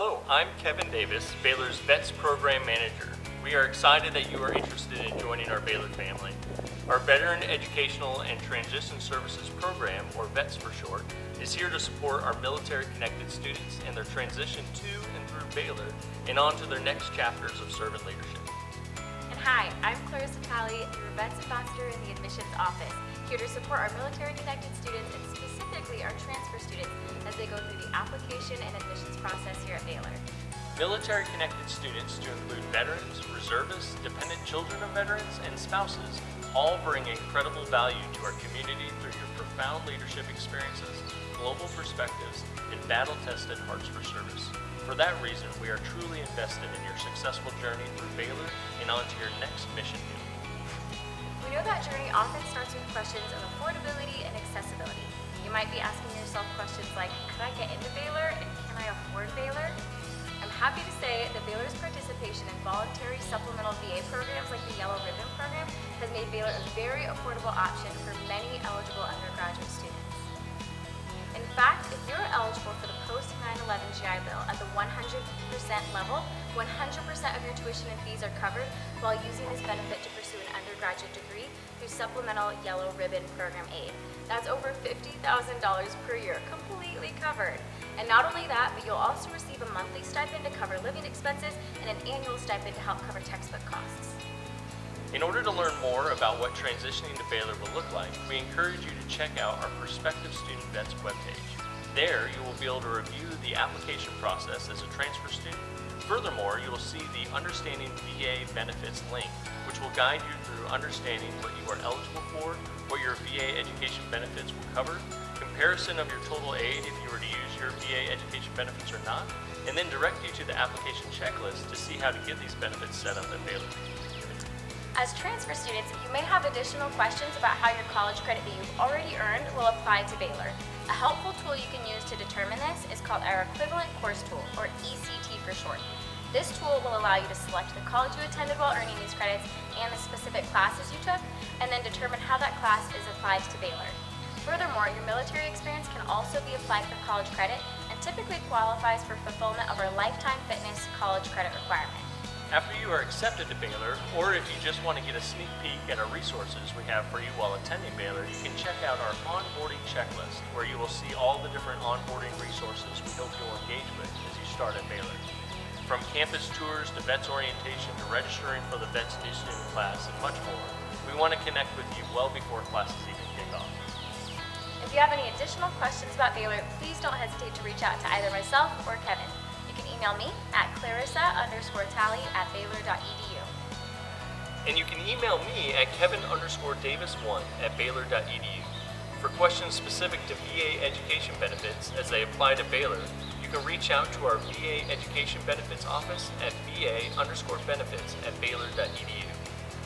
Hello, I'm Kevin Davis, Baylor's Vets Program Manager. We are excited that you are interested in joining our Baylor family. Our Veteran Educational and Transition Services Program, or VETS for short, is here to support our military-connected students in their transition to and through Baylor and on to their next chapters of servant leadership. And hi, I'm Clairissa Talley, your VETS Ambassador in the Admissions Office, here to support our military-connected students and specifically our transfer students as they go through the application and admissions process here at Baylor. Military-connected students to include veterans, reservists, dependent children of veterans, and spouses all bring incredible value to our community through your profound leadership experiences, global perspectives, and battle-tested hearts for service. For that reason, we are truly invested in your successful journey through Baylor and onto your next mission field. We know that journey often starts with questions of affordability and accessibility. You might be asking yourself questions like, could I get into Baylor and can I afford Baylor? I'm happy to say that Baylor's participation in voluntary supplemental VA programs like the Yellow Ribbon Program has made Baylor a very affordable option for many eligible undergraduate students. In fact, if you're eligible for the post 9-11 GI Bill at the 100% level, 100% of your tuition and fees are covered while using this benefit to pursue an undergraduate degree through Supplemental Yellow Ribbon Program aid. That's over $50,000 per year, completely covered. And not only that, but you'll also receive a monthly stipend to cover living expenses and an annual stipend to help cover textbook costs. In order to learn more about what transitioning to Baylor will look like, we encourage you to check out our Prospective Student Vets webpage. There, you will be able to review the application process as a transfer student. Furthermore, you will see the Understanding VA Benefits link, which will guide you through understanding what you are eligible for, what your VA education benefits will cover, comparison of your total aid if you were to use your VA education benefits or not, and then direct you to the application checklist to see how to get these benefits set up at Baylor. As transfer students, you may have additional questions about how your college credit that you've already earned will apply to Baylor. A helpful tool you can use to determine this is called our Equivalent Course Tool, or ECT for short. This tool will allow you to select the college you attended while earning these credits and the specific classes you took, and then determine how that class is applied to Baylor. Furthermore, your military experience can also be applied for college credit and typically qualifies for fulfillment of our Lifetime Fitness college credit requirement. After you are accepted to Baylor, or if you just want to get a sneak peek at our resources we have for you while attending Baylor, you can check out our onboarding checklist, where you will see all the different onboarding resources we hope you'll engage with as you start at Baylor. From campus tours to VETS orientation to registering for the VETS new student class and much more, we want to connect with you well before classes even kick off. If you have any additional questions about Baylor, please don't hesitate to reach out to either myself or Kevin email me at clairissa underscore talley at baylor.edu. And you can email me at kevin underscore davis1 at baylor.edu. For questions specific to VA education benefits as they apply to Baylor, you can reach out to our VA Education Benefits Office at VA underscore benefits at baylor.edu.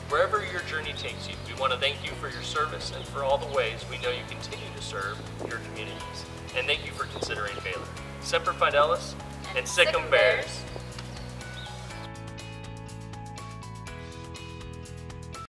Wherever your journey takes you, we want to thank you for your service and for all the ways we know you continue to serve your communities. And thank you for considering Baylor. Semper Fidelis, and sick Bears. Bears.